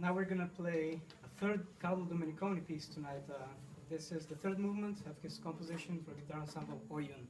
Now we're gonna play a third Carlo Domeniconi piece tonight. Uh, this is the third movement of his composition for guitar ensemble Oyun.